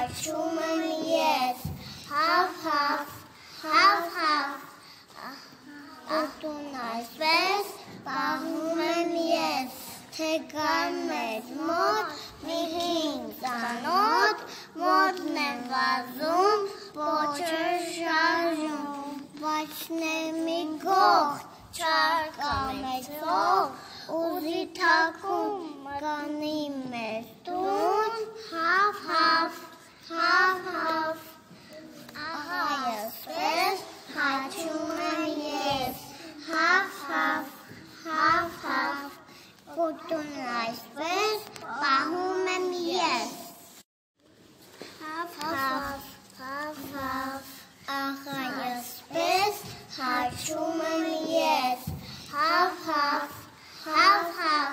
հաչում եմ ես Հավ, հավ, հավ, հավ Ուտուն այսպես պահում եմ ես Թե կան մեզ մոտ մի հին ծանոտ Մոտն եմ վազում, պոչը շարժում Բայց մի գողտ չարկա մեծով Ուզի թակում կանի մեր տուն, կուտուն այսպես պահում եմ ես, հավ, հավ, հավ, հավ, ահա եսպես հաչում եմ ես, հավ, հավ, Հավ, հավ,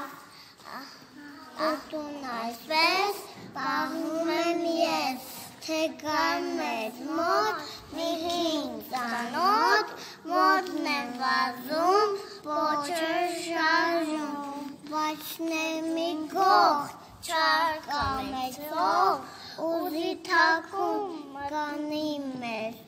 ատուն այսպես պահում եմ ես, թե կան մեզ մոտ մի հին ծանոտ, մոտն եմ վազում, գողտ չարկա մեծով, ուզի թակում կանի մեր